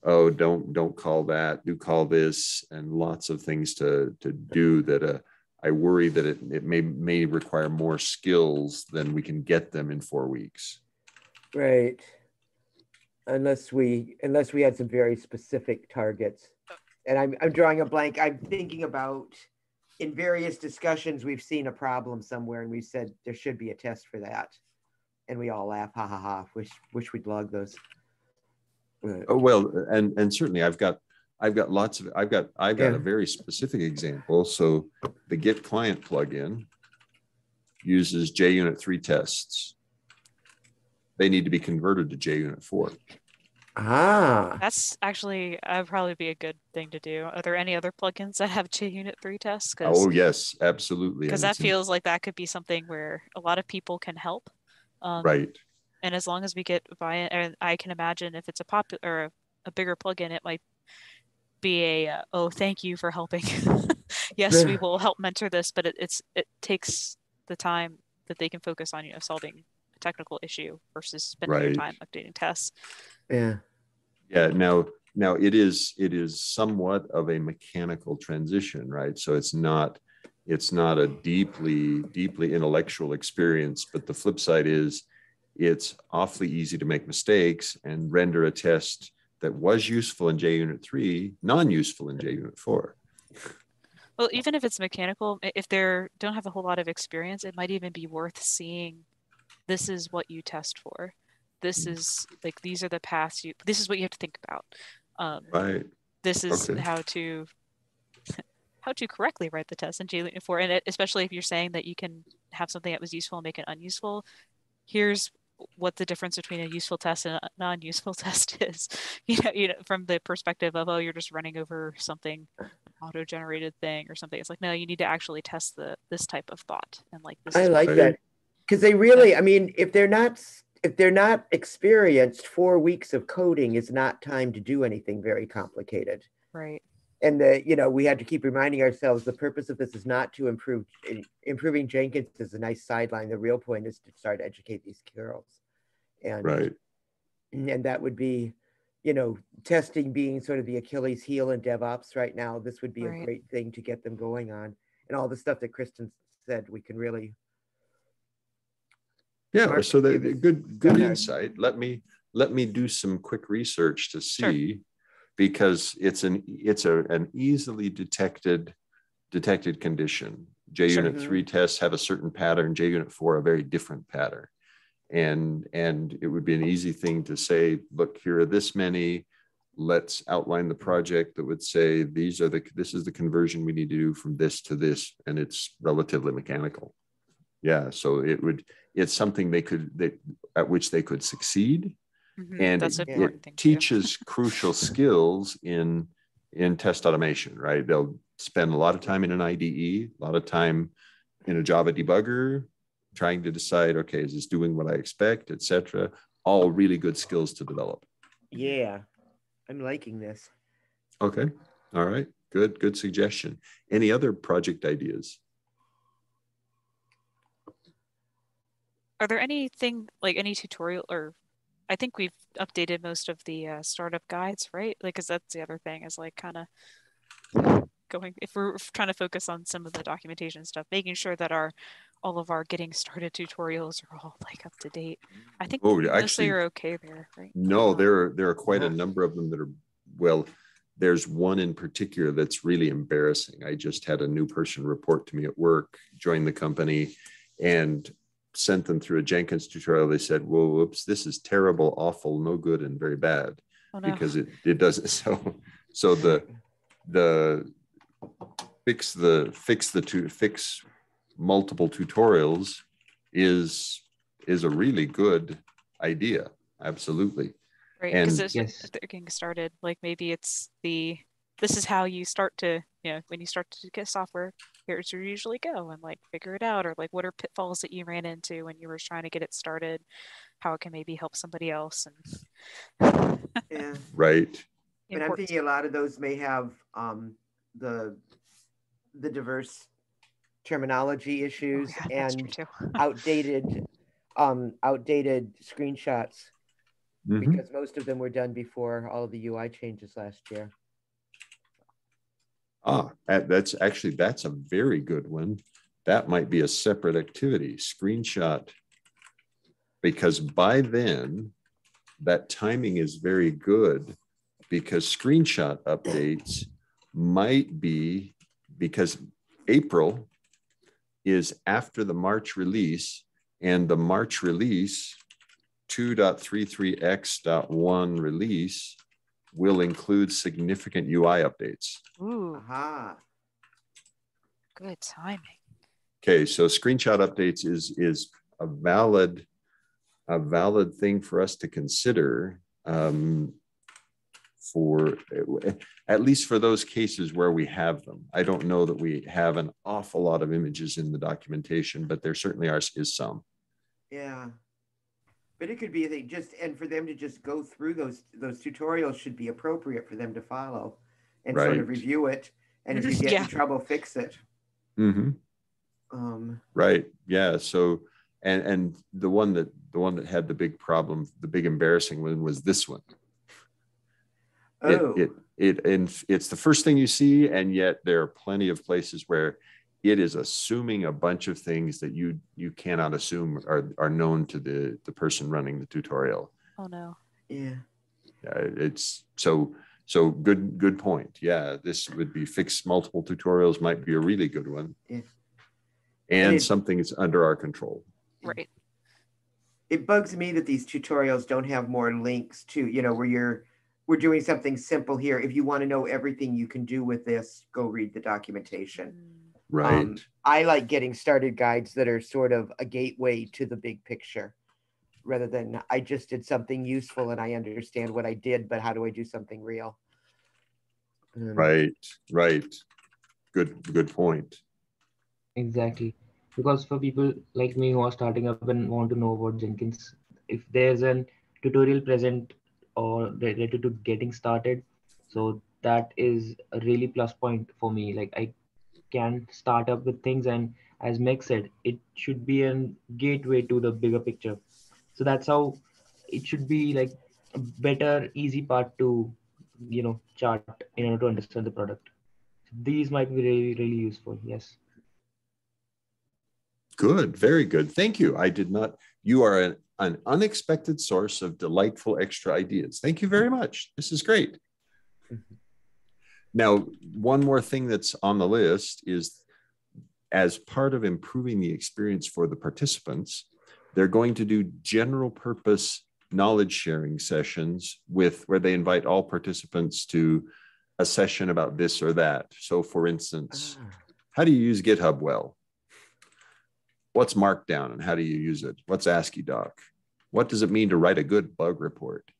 oh don't don't call that do call this and lots of things to to do that uh, i worry that it, it may may require more skills than we can get them in four weeks. Right. Unless we unless we had some very specific targets and i'm, I'm drawing a blank i'm thinking about in various discussions we've seen a problem somewhere and we said there should be a test for that and we all laugh ha ha ha wish wish we'd log those Oh, well, and and certainly I've got I've got lots of I've got I've got yeah. a very specific example. So the Git client plugin uses JUnit 3 tests. They need to be converted to JUnit 4. Ah. That's actually would probably be a good thing to do. Are there any other plugins that have JUnit 3 tests? Oh yes, absolutely. Because that feels like that could be something where a lot of people can help. Um, right and as long as we get buy-in and i can imagine if it's a popular or a, a bigger plugin it might be a uh, oh thank you for helping yes we will help mentor this but it, it's it takes the time that they can focus on you know solving a technical issue versus spending right. your time updating tests yeah yeah now now it is it is somewhat of a mechanical transition right so it's not it's not a deeply deeply intellectual experience but the flip side is it's awfully easy to make mistakes and render a test that was useful in JUnit 3 non-useful in JUnit 4. Well, even if it's mechanical, if they don't have a whole lot of experience, it might even be worth seeing this is what you test for. This is like these are the paths you this is what you have to think about. Um, right. This is okay. how to how to correctly write the test in JUnit 4 and it, especially if you're saying that you can have something that was useful and make it unuseful here's what the difference between a useful test and a non-useful test is you know you know from the perspective of oh you're just running over something auto-generated thing or something it's like no you need to actually test the this type of thought and like this i like that because they really i mean if they're not if they're not experienced four weeks of coding is not time to do anything very complicated. Right. And the you know we had to keep reminding ourselves the purpose of this is not to improve improving jenkins is a nice sideline. The real point is to start to educate these girls and right. and that would be you know testing being sort of the achilles heel in devops right now this would be right. a great thing to get them going on. And all the stuff that kristin said we can really yeah so the, the good good insight let me let me do some quick research to see sure because it's an it's a, an easily detected detected condition. JUnit sure. 3 tests have a certain pattern, JUnit 4 a very different pattern. And and it would be an easy thing to say, look, here are this many, let's outline the project that would say these are the this is the conversion we need to do from this to this and it's relatively mechanical yeah so it would it's something they could they, at which they could succeed. Mhm, and That's it, it teaches crucial skills in in test automation right? They'll spend a lot of time in an ide a lot of time in a java debugger trying to decide okay is this doing what i expect etc all really good skills to develop. Yeah, I'm liking this. okay all right good good suggestion. Any other project ideas Are there anything like any tutorial or I think we've updated most of the uh, startup guides, right? Like, cause that's the other thing is like kind of going if we're trying to focus on some of the documentation stuff, making sure that our all of our getting started tutorials are all like up to date. I think Oh, actually, are okay there, right? No, there are there are quite a number of them that are well. There's one in particular that's really embarrassing. I just had a new person report to me at work, join the company, and sent them through a Jenkins tutorial. They said, "Whoa, whoops, this is terrible, awful, no good, and very bad Oh no. because it it doesn't." So so the the fix the fix the two fix multiple tutorials is is a really good idea. Absolutely. Right, because And- it's Yes. if they're getting started. Like maybe it's the this is how you start to you know when you start to get software. Here's where you usually go and like figure it out, or like what are pitfalls that you ran into when you were trying to get it started, how it can maybe help somebody else, and Yeah. Right. And I'm thinking a lot of those may have um, the the diverse terminology Oh, issues yeah, and outdated um, outdated screenshots Mhm. because most of them were done before all of the UI changes last year. Ah, that- that's actually that's a very good one. That might be a separate activity, screenshot. Because by then, that timing is very good because screenshot updates might be because April is after the March release and the March release 2.33x.1 release will include significant UI updates. Ooh, Aha. good timing. Okay, so screenshot updates is is a valid a valid thing for us to consider um, for at least for those cases where we have them. I don't know that we have an awful lot of images in the documentation, but there certainly are is some. Yeah. But it could be they just and for them to just go through those those tutorials should be appropriate for them to follow and sort of review it. And if you get Yeah. in trouble, fix it. Mm-hmm. Um, Right. Yeah. So and and the one that the one that had the big problem, the big embarrassing one was this one. It, oh, it, it, and it's the first thing you see, and yet there are plenty of places where it is assuming a bunch of things that you you cannot assume are are known to the the person running the tutorial. Oh no. yeah. Uh, it's so so good good point. Yeah, this would be fixed multiple tutorials might be a really good one, Yeah. and And it- something that's under our control. Right. It bugs me that these tutorials don't have more links to, you know, where you're we're doing something simple here. If you want to know everything you can do with this, go read the documentation. Mm, Right. Um, I like getting started guides that are sort of a gateway to the big picture rather than I just did something useful and I understand what I did, but how do I do something real? Um, right. Right. Good. Good point. Exactly. Because for people like me who are starting up and want to know about Jenkins, if there's an tutorial present or related to getting started, so that is a really plus point for me. Like I can start up with things and as Meg said, it should be a gateway to the bigger picture. So that's how it should be like a better, easy part to, you know, chart in order to understand the product. These might be really, really useful. Yes. Good, very good. Thank you. I did not, you are an, an unexpected source of delightful extra ideas. Thank you very much. This is great. Mm-hmm. Now, one more thing that's on the list is as part of improving the experience for the participants, they're going to do general purpose knowledge sharing sessions with where they invite all participants to a session about this or that. So, for instance, Ah, how do you use GitHub well? What's Markdown and how do you use it? What's AsciiDoc? What does it mean to write a good bug report?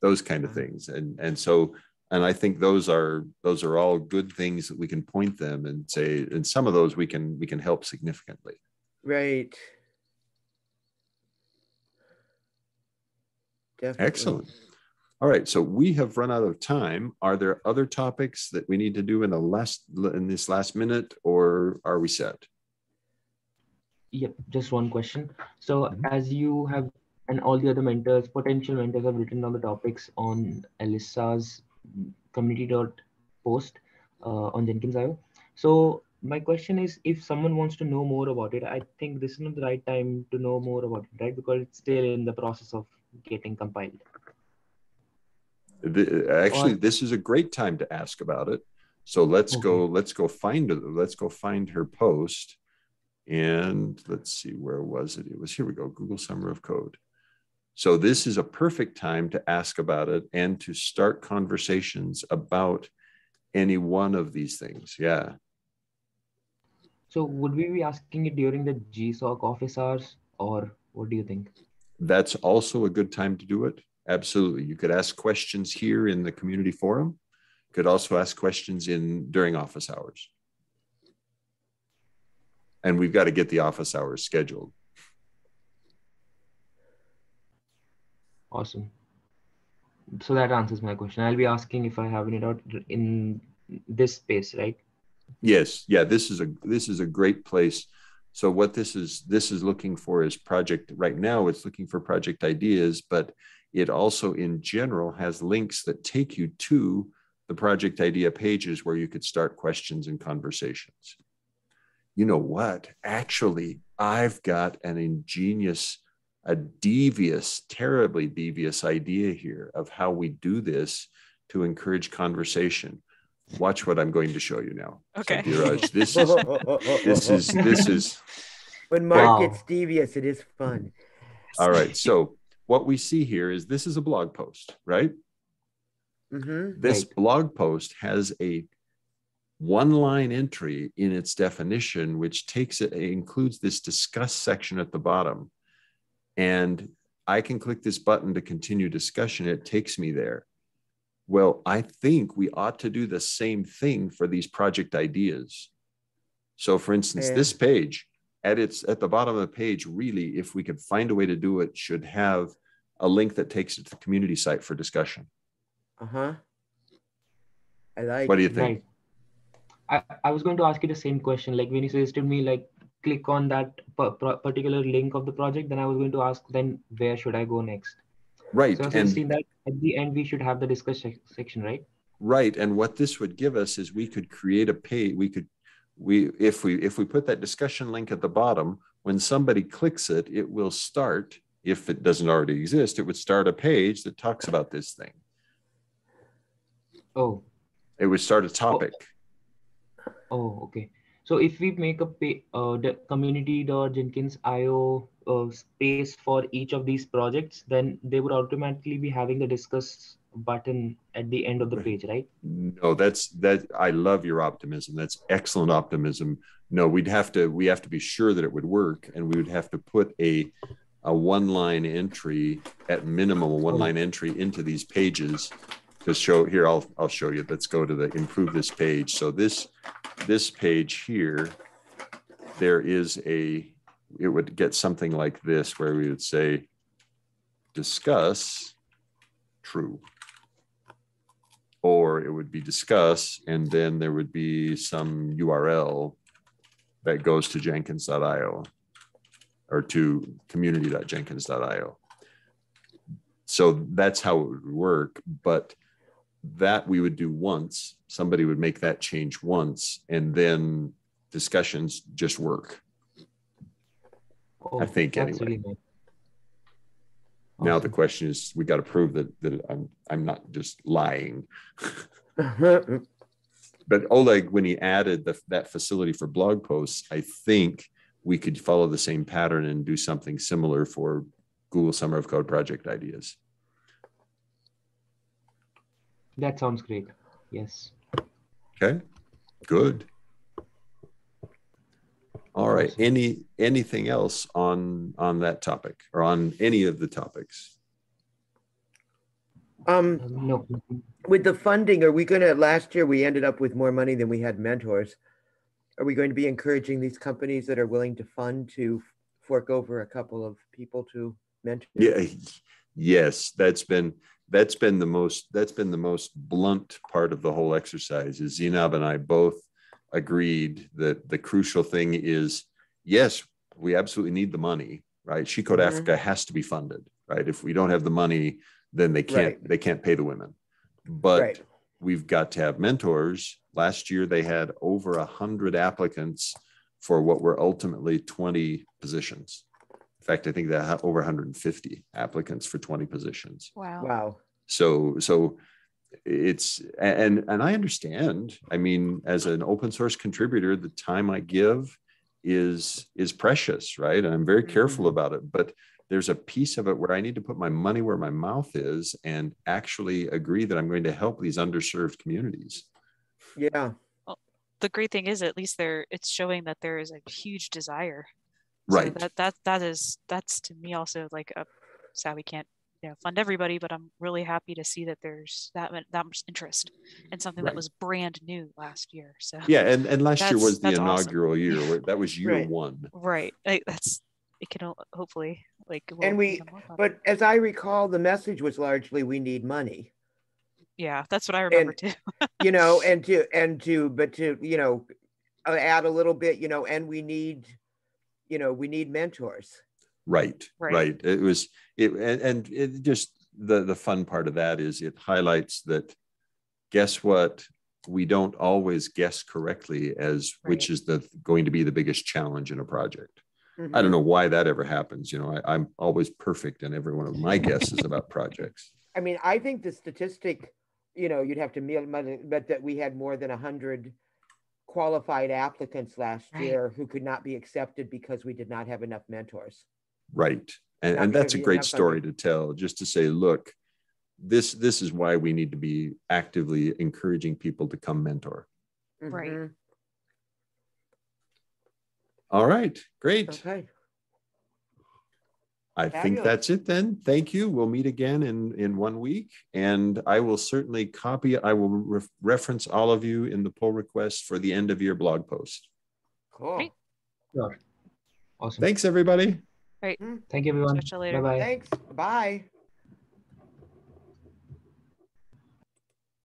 Those kind of things. And and so and I think those are those are all good things that we can point them and say, and some of those we can we can help significantly. Right. Definitely. Excellent. All right, so we have run out of time. Are there other topics that we need to do in the last in this last minute, or are we set? Yep, just one question. So Mhm. as you have and all the other mentors, potential mentors have written down the topics on Alyssa's community dot post uh, on Jenkins.io. So my question is, if someone wants to know more about it, I think this is not the right time to know more about it, right? Because it's still in the process of getting compiled. Actually, Or- this is a great time to ask about it. So let's go. Let's go find it. Let's go find her post, and let's see where was it. It was here. We go. Google Summer of Code. So this is a perfect time to ask about it and to start conversations about any one of these things. Yeah. So would we be asking it during the GSOC office hours, or what do you think? that's also a good time to do it. Absolutely. You could ask questions here in the community forum. You could also ask questions in during office hours. And we've got to get the office hours scheduled. Awesome. So that answers my question. I'll be asking if I have any doubt in this space, right? Yes, yeah, this is a this is a great place. So what this is this is looking for is project right now it's looking for project ideas, but it also in general has links that take you to the project idea pages where you could start questions and conversations. You know what? Actually, I've got an ingenious a devious, terribly devious idea here of how we do this to encourage conversation. Watch what I'm going to show you now. So, Okay. Dheeraj, this is this is this is when Mark Wow. gets devious, it is fun. all right. So what we see here is this is a blog post, right? hmm This Right. blog post has a one line entry in its definition, which takes it, it includes this discuss section at the bottom. And I can click this button to continue discussion. It takes me there. Well, I think we ought to do the same thing for these project ideas. So, for instance, Yeah. this page at its at the bottom of the page, really, if we could find a way to do it, should have a link that takes it to the community site for discussion. Uh huh. I like. What do you think? Right. I, I was going to ask you the same question. Like when you suggested me, like click on that particular link of the project, then I was going to ask, then where should I go next? Right. So and suggesting that at the end we should have the discussion section, right? Right. And what this would give us is we could create a page. We could, we, if we, if we put that discussion link at the bottom, when somebody clicks it, it will start, if it doesn't already exist, it would start a page that talks about this thing. Oh, It would start a oh. topic. oh, okay. So if we make a pa- uh, the community.jenkins.io uh, space for each of these projects, then they would automatically be having the discuss button at the end of the Right. page, right? No, that's that. I love your optimism. That's excellent optimism. No, we'd have to, we have to be sure that it would work and we would have to put a, a one line entry at minimum, a one line entry into these pages to show here. I'll, I'll show you. Let's go to the improve this page. So this, this page here, there is a, it would get something like this where we would say, discuss true or it would be discuss, and then there would be some URL that goes to jenkins.io or to community.jenkins.io. So that's how it would work. But that we would do once, somebody would make that change once, and then discussions just work. Oh, think anyway. really nice. Now the question is, we got to prove that that I'm I'm not just lying. but Oleg, when he added the, that facility for blog posts, I think we could follow the same pattern and do something similar for Google Summer of Code project ideas. That sounds great. Yes. Okay, good. All right. Awesome. Any anything else on on that topic or on any of the topics? Um, Um, no. with the funding, are we gonna, last year, we ended up with more money than we had mentors. Are we going to be encouraging these companies that are willing to fund to fork over a couple of people to mentor? Yeah, yes, that's been that's been the most that's been the most blunt part of the whole exercise. Is Zainab and I both agreed that the crucial thing is yes, we absolutely need the money, right? She Code Mhm. Africa has to be funded, right? If we don't have the money, then they can't Right. they can't pay the women. But Right. we've got to have mentors. Last year they had over a hundred applicants for what were ultimately 20 positions. In fact, I think they had over 150 applicants for 20 positions. Wow. Wow. So, so it's and and I understand. I mean, as an open source contributor, the time I give is is precious, right? And I'm very careful Mhm. about it. But there's a piece of it where I need to put my money where my mouth is and actually agree that I'm going to help these underserved communities. Yeah. Well, The great thing is, at least there, it's showing that there is a huge desire. So Right. that that that is that's to me also like a sad we can't you know fund everybody, but I'm really happy to see that there's that that much interest in something Right. that was brand new last year. So Yeah, and, and last year was the that's awesome. inaugural year. where- That was year Right. one. right, like, that's it can ho- hopefully like And we'll- we- can it. But as I recall, the message was largely, we need money, yeah, that's what I remember too. you know, and to, and to, but to, you know, uh, add a little bit, you know, and we need, you know, we need mentors. Right, Right. right. It was it, and, and it just the the fun part of that is it highlights that. Guess what? We don't always guess correctly as which is the going to be the biggest challenge in a project. I Mhm. don't know why that ever happens. You know, I, I'm always perfect in every one of my guesses about projects. I mean, I think the statistic, you know, you'd have to meal, but that we had more than a hundred qualified applicants last Right. year who could not be accepted because we did not have enough mentors. Right. And, and that's a great story funding. to tell, just to say, look, this this is why we need to be actively encouraging people to come mentor. Right. Mhm. All right, great. Okay. I think that's it then. Thank you. We'll meet again in, in one week. And I will certainly copy, I will re- reference all of you in the pull request for the end of your blog post. Cool. Great. Sure. Awesome. Thanks, everybody. Great. Mm-hmm. Thank you, everyone. Catch you later. Bye bye. Thanks. Bye.